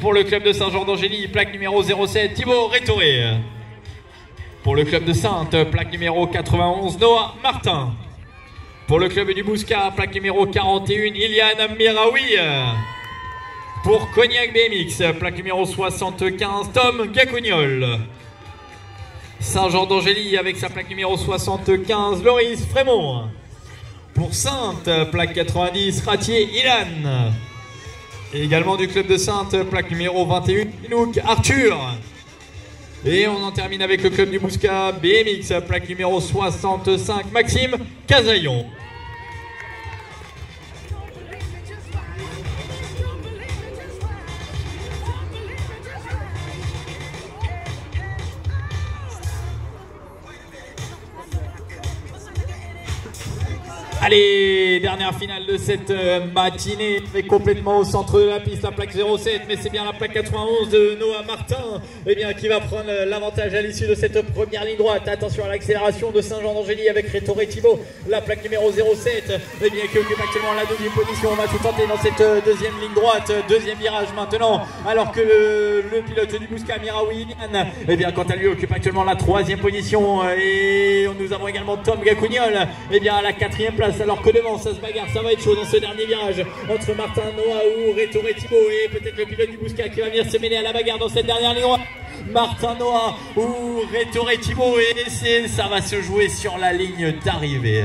Pour le club de Saint-Jean d'Angély, plaque numéro 07, Thibaut Rétoré. Pour le club de Sainte, plaque numéro 91, Noah Martin. Pour le club du Bouscat, plaque numéro 41, Iliane Miraoui. Pour Cognac BMX, plaque numéro 75, Tom Gacognol. Saint-Jean d'Angély avec sa plaque numéro 75, Loris Frémont. Pour Sainte, plaque 90, Ratier Ilan. Et également du club de Sainte, plaque numéro 21, Inouk Arthur. Et on en termine avec le club du Bouscat, BMX, plaque numéro 65, Maxime Casaillon. Allez, dernière finale de cette euh, matinée, fait complètement au centre de la piste, la plaque 07, mais c'est bien la plaque 91 de Noah Martin eh bien, qui va prendre l'avantage à l'issue de cette première ligne droite. Attention à l'accélération de Saint-Jean d'Angély avec Rétoré Thibault, la plaque numéro 07, eh bien, qui occupe actuellement la deuxième position. On va tout tenter dans cette euh, deuxième ligne droite, deuxième virage maintenant, alors que le, pilote du Bousca, Miraoui eh bien, quant à lui, occupe actuellement la troisième position. Et nous avons également Tom Gacugnol, eh bien, à la quatrième place alors que devant ça se bagarre, ça va être chaud dans ce dernier virage entre Martin Noah ou Rétoré Thibault. Et peut-être le pilote du Bouscat qui va venir se mêler à la bagarre dans cette dernière ligne Martin Noah ou Rétoré Thibault. Et ça va se jouer sur la ligne d'arrivée.